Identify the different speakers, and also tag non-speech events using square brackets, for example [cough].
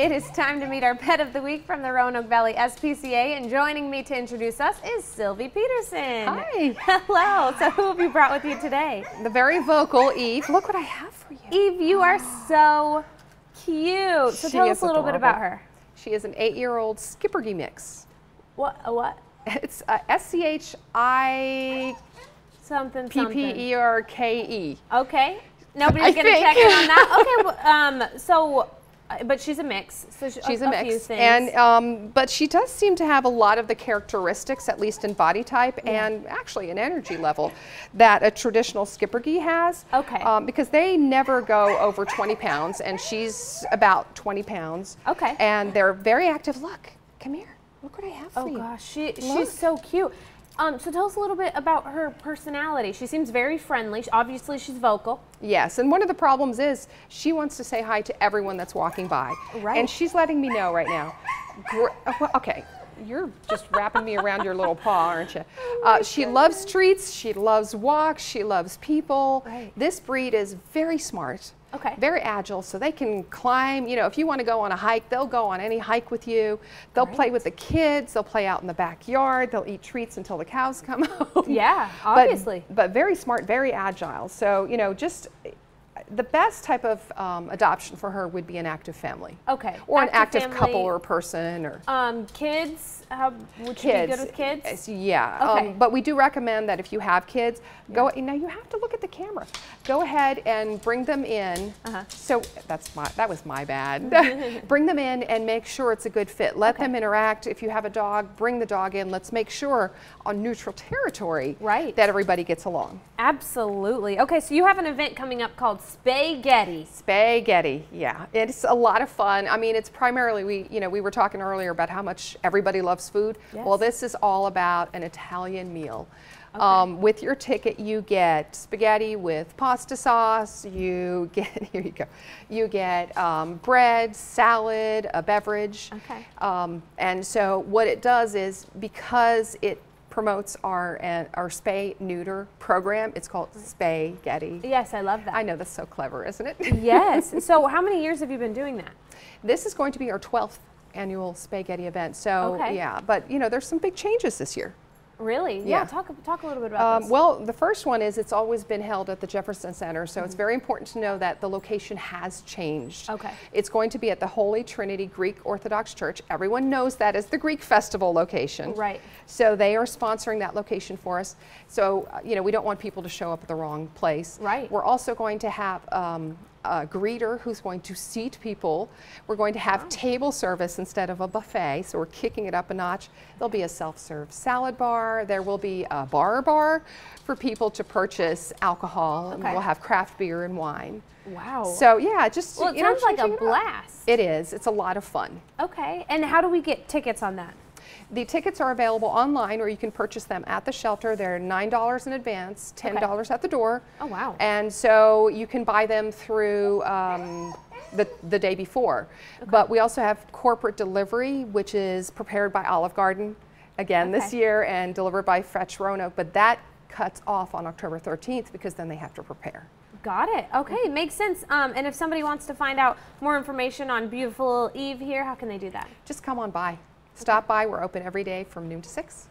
Speaker 1: It is time to meet our pet of the week from the Roanoke Valley SPCA, and joining me to introduce us is Sylvie Peterson.
Speaker 2: Hi.
Speaker 1: Hello. So, who have you brought with you today?
Speaker 2: The very vocal Eve. Look what I have for you.
Speaker 1: Eve, you are so cute. So,
Speaker 2: She
Speaker 1: tell us a little bit about her.
Speaker 2: She is an eight-year-old Schipperke mix.
Speaker 1: What? A what?
Speaker 2: It's uh, S C H I
Speaker 1: Something.
Speaker 2: P
Speaker 1: something.
Speaker 2: P E R K E.
Speaker 1: Okay. Nobody's
Speaker 2: I
Speaker 1: going to
Speaker 2: think.
Speaker 1: check in on that. [laughs] Okay. Well, um. So, but she's a mix. So she,
Speaker 2: She's a,
Speaker 1: few
Speaker 2: mix,
Speaker 1: things.
Speaker 2: and um, but she does seem to have a lot of the characteristics, at least in body type and actually in energy level, that a traditional Schipperke has.
Speaker 1: Okay.
Speaker 2: Um, because they never go over 20 pounds, and she's about 20 pounds.
Speaker 1: Okay.
Speaker 2: And they're very active. Look, come here. Look what I have for
Speaker 1: Oh
Speaker 2: you.
Speaker 1: Oh gosh, she she's so cute. Um, so tell us a little bit about her personality. She seems very friendly. Obviously, she's vocal.
Speaker 2: Yes, and one of the problems is she wants to say hi to everyone that's walking by.
Speaker 1: Right.
Speaker 2: And she's letting me know right now. Uh, okay, you're just wrapping me around your little paw, aren't you? Uh, she loves treats, she loves walks, she loves people.
Speaker 1: Right.
Speaker 2: This breed is very smart.
Speaker 1: Okay.
Speaker 2: Very agile, so they can climb. You know, if you want to go on a hike, they'll go on any hike with you. They'll play with the kids. They'll play out in the backyard. They'll eat treats until the cows come [laughs] home.
Speaker 1: Yeah,
Speaker 2: But-
Speaker 1: obviously.
Speaker 2: But, very smart, very agile. So, you know, just the best type of um, adoption for her would be an active family.
Speaker 1: Okay.
Speaker 2: Or an active couple or person or
Speaker 1: um, kids. How would
Speaker 2: kids.
Speaker 1: be good with kids?
Speaker 2: Yeah.
Speaker 1: Okay.
Speaker 2: Um, but we do recommend that if you have kids, go. Now you have to look at the camera. Go ahead and bring them in.
Speaker 1: Uh-huh.
Speaker 2: So that's my. That was my bad. [laughs] [laughs] bring them in and make sure it's a good fit. Let
Speaker 1: Okay.
Speaker 2: them interact. If you have a dog, bring the dog in. Let's make sure on neutral territory
Speaker 1: Right.
Speaker 2: that everybody gets along.
Speaker 1: Absolutely. Okay, so you have an event coming up called Spay-Ghetti.
Speaker 2: Spaghetti, yeah, it's a lot of fun. I mean, it's primarily we, you know, we were talking earlier about how much everybody loves food. Well, this is all about an Italian meal. Um, with your ticket, you get spaghetti with pasta sauce. You [laughs] get here you go. You get um, bread, salad, a beverage.
Speaker 1: Okay.
Speaker 2: Um, and so what it does is because it promotes our uh, our spay neuter program. It's called Spay-Ghetti.
Speaker 1: Yes, I love that.
Speaker 2: I know that's so clever, isn't it? [laughs]
Speaker 1: yes. So how many years have you been doing that?
Speaker 2: This is going to be our 12th annual Spay-Ghetti event. So,
Speaker 1: Okay.
Speaker 2: yeah, but you know, there's some big changes this year.
Speaker 1: Really?
Speaker 2: Yeah.
Speaker 1: Talk talk a little bit about
Speaker 2: Um,
Speaker 1: this.
Speaker 2: well, the first one is it's always been held at the Jefferson Center, so
Speaker 1: Mm-hmm.
Speaker 2: it's very important to know that the location has changed.
Speaker 1: Okay.
Speaker 2: It's going to be at the Holy Trinity Greek Orthodox Church. Everyone knows that is the Greek Festival location.
Speaker 1: Right.
Speaker 2: So they are sponsoring that location for us. So, uh, you know, we don't want people to show up at the wrong place.
Speaker 1: Right.
Speaker 2: We're also going to have um, a greeter who's going to seat people. We're going to have table service instead of a buffet, so we're kicking it up a notch. There'll be a self-serve salad bar. There will be a bar bar for people to purchase alcohol, and we'll have craft beer and wine.
Speaker 1: wow.
Speaker 2: So yeah, just
Speaker 1: well, it
Speaker 2: you know,
Speaker 1: sounds like a blast.
Speaker 2: It is. It's a lot of fun.
Speaker 1: okay. And how do we get tickets on that?
Speaker 2: The tickets are available online, or you can purchase them at the shelter. They're nine dollars in advance, ten dollars at the door.
Speaker 1: Oh, wow.
Speaker 2: And so you can buy them through um, the the day before. But we also have corporate delivery, which is prepared by Olive Garden, again this year, and delivered by Fetch Roanoke. But that cuts off on October 13th because then they have to prepare.
Speaker 1: Got it. Okay, makes sense. Um, and if somebody wants to find out more information on beautiful Eve here, how can they do that?
Speaker 2: Just come on by. Stop by. We're open every day from noon to six.